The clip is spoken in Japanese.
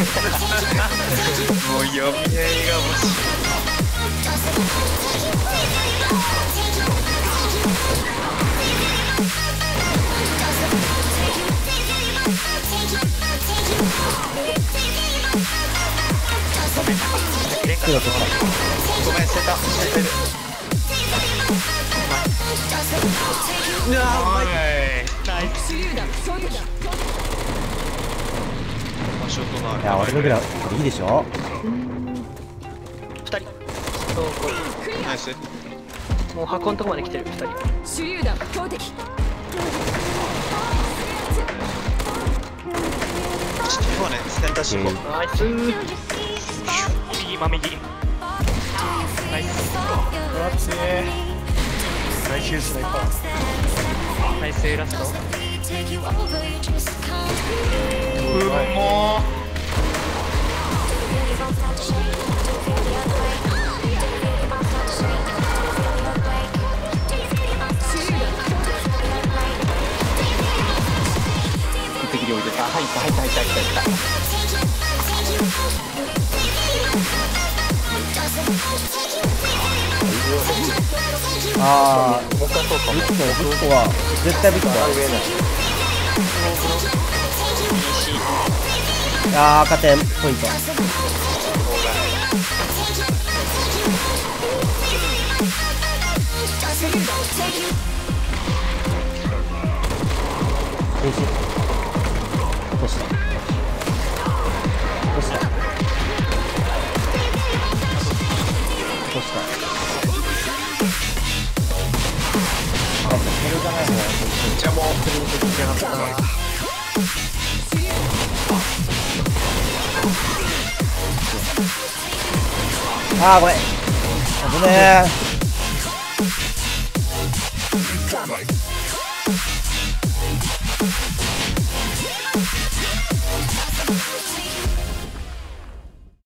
もう読み合いが面白い手が取ったごめん捨てた捨ててるうわーうまいナイスショットのあるいや俺のぐらいこれいいでしょ？2人。そうこナイス。うもう箱のとこまで来てる2人。手榴弾標的そうねセンターシーうんナイス。右真右ナイス。うわ強え最終ス。ナイパーナイス。ラス。トうまっ敵にいてた入った入っああ、僕はそうか、僕も、絶対ビクトは上な。あー赤点。ポイント。練習落とした落とした落としたあこれじゃない方がめっちゃもう振り抜けてなかったあーごめん危ねえ